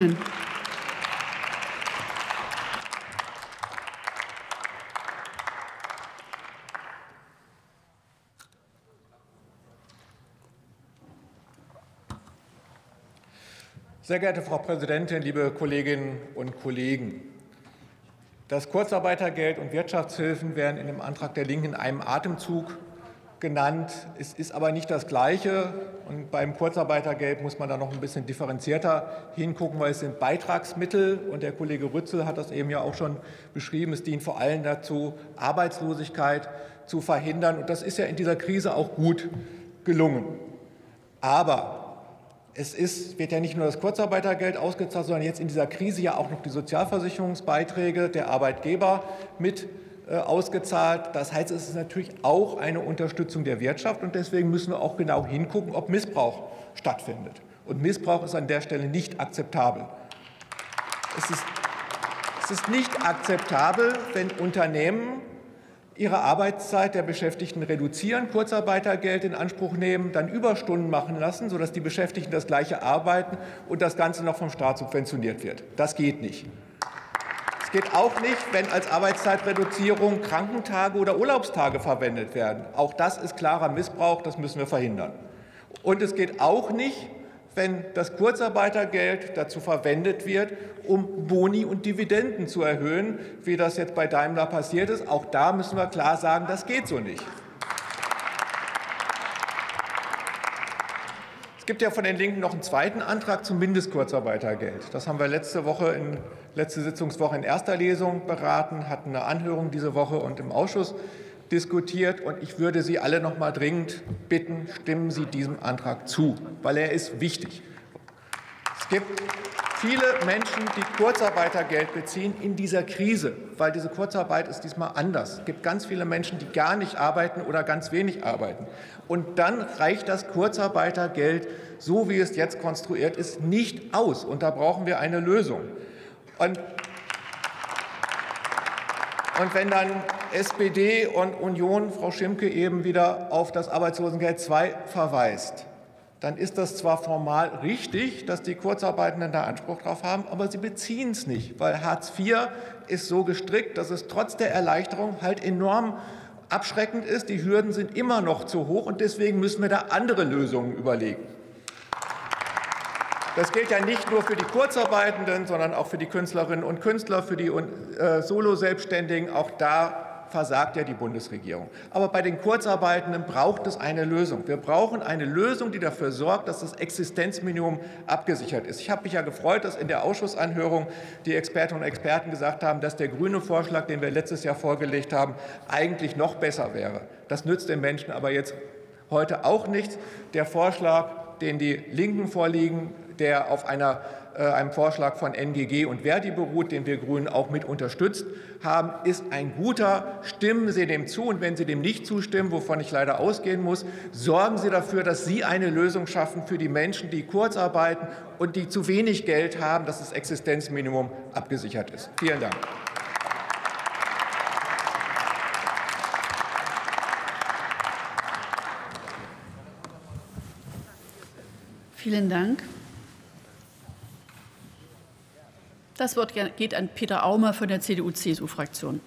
Sehr geehrte Frau Präsidentin, liebe Kolleginnen und Kollegen! Das Kurzarbeitergeld und Wirtschaftshilfen werden in dem Antrag der Linken in einem Atemzug genannt. Es ist aber nicht das Gleiche. Und beim Kurzarbeitergeld muss man da noch ein bisschen differenzierter hingucken, weil es sind Beitragsmittel. Und der Kollege Rützel hat das eben ja auch schon beschrieben. Es dient vor allem dazu, Arbeitslosigkeit zu verhindern. Und das ist ja in dieser Krise auch gut gelungen. Aber es ist, wird ja nicht nur das Kurzarbeitergeld ausgezahlt, sondern jetzt in dieser Krise ja auch noch die Sozialversicherungsbeiträge der Arbeitgeber mit ausgezahlt. Das heißt, es ist natürlich auch eine Unterstützung der Wirtschaft und deswegen müssen wir auch genau hingucken, ob Missbrauch stattfindet. Und Missbrauch ist an der Stelle nicht akzeptabel. Es ist, es ist nicht akzeptabel, wenn Unternehmen ihre Arbeitszeit der Beschäftigten reduzieren, Kurzarbeitergeld in Anspruch nehmen, dann Überstunden machen lassen, sodass die Beschäftigten das gleiche arbeiten und das Ganze noch vom Staat subventioniert wird. Das geht nicht. Es geht auch nicht, wenn als Arbeitszeitreduzierung Krankentage oder Urlaubstage verwendet werden. Auch das ist klarer Missbrauch, das müssen wir verhindern. Und es geht auch nicht, wenn das Kurzarbeitergeld dazu verwendet wird, um Boni und Dividenden zu erhöhen, wie das jetzt bei Daimler passiert ist. Auch da müssen wir klar sagen, das geht so nicht. Gibt ja von den Linken noch einen zweiten Antrag zum Mindestkurzarbeitergeld. Das haben wir letzte Woche in letzte Sitzungswoche in erster Lesung beraten, hatten eine Anhörung diese Woche und im Ausschuss diskutiert. Und ich würde Sie alle noch mal dringend bitten, stimmen Sie diesem Antrag zu, weil er ist wichtig. Es gibt viele Menschen, die Kurzarbeitergeld beziehen in dieser Krise, weil diese Kurzarbeit ist diesmal anders. Es gibt ganz viele Menschen, die gar nicht arbeiten oder ganz wenig arbeiten. Und dann reicht das Kurzarbeitergeld, so wie es jetzt konstruiert ist, nicht aus. Und da brauchen wir eine Lösung. Und und wenn dann SPD und Union, Frau Schimke, eben wieder auf das Arbeitslosengeld II verweist, dann ist das zwar formal richtig, dass die Kurzarbeitenden da Anspruch drauf haben, aber sie beziehen es nicht, weil Hartz IV ist so gestrickt, dass es trotz der Erleichterung halt enorm abschreckend ist. Die Hürden sind immer noch zu hoch und deswegen müssen wir da andere Lösungen überlegen. Das gilt ja nicht nur für die Kurzarbeitenden, sondern auch für die Künstlerinnen und Künstler, für die äh, Solo-Selbstständigen. Auch da versagt ja die Bundesregierung. Aber bei den Kurzarbeitenden braucht es eine Lösung. Wir brauchen eine Lösung, die dafür sorgt, dass das Existenzminimum abgesichert ist. Ich habe mich ja gefreut, dass in der Ausschussanhörung die Expertinnen und Experten gesagt haben, dass der grüne Vorschlag, den wir letztes Jahr vorgelegt haben, eigentlich noch besser wäre. Das nützt den Menschen aber jetzt heute auch nichts. Der Vorschlag, den die Linken vorliegen, der auf einer äh, einem Vorschlag von NGG und Verdi beruht, den wir Grünen auch mit unterstützt haben, ist ein guter. Stimmen Sie dem zu. Und wenn Sie dem nicht zustimmen, wovon ich leider ausgehen muss, sorgen Sie dafür, dass Sie eine Lösung schaffen für die Menschen, die kurz arbeiten und die zu wenig Geld haben, dass das Existenzminimum abgesichert ist. Vielen Dank. Vielen Dank. Das Wort geht an Peter Aumer von der CDU-CSU-Fraktion.